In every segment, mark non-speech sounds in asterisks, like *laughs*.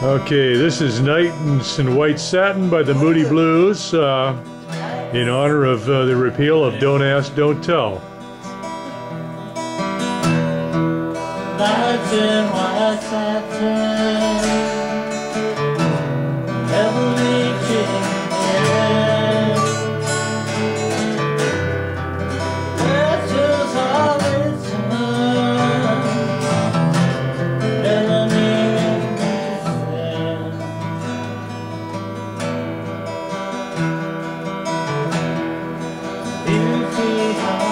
Okay, this is Night in White Satin by the Moody Blues uh, in honor of uh, the repeal of Don't Ask, Don't Tell. In white satin, Beauty highway.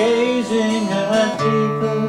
Gazing at people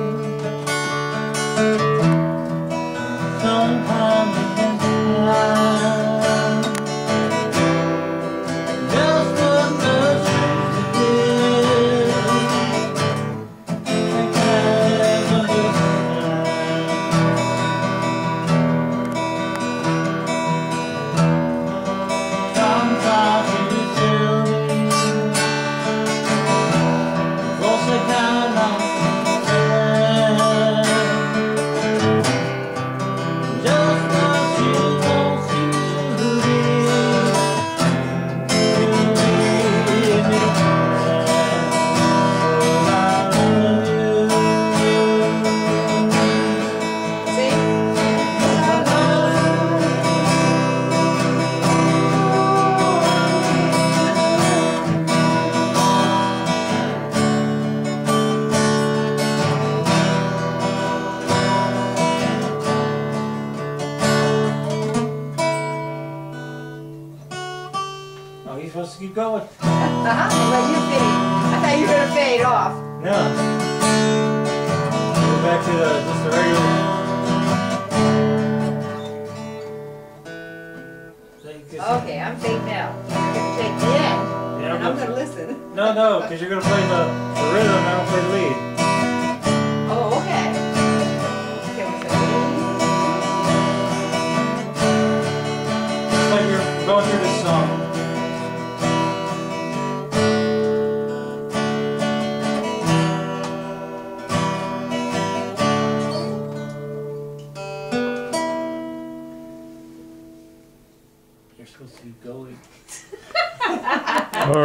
You're supposed to keep going? *laughs* Uh-huh. Well, you fade. I thought you were gonna fade off. No. Go back to the just the regular. So you can- Okay, I'm fade now. You're gonna take the end, Yeah, and I'm I'm gonna- gonna listen. No, no, because you're gonna play the, the rhythm and I'll play the lead. Oh, okay. Okay, we fade. It's like you're going through this song. You're supposed to be going. *laughs* All right.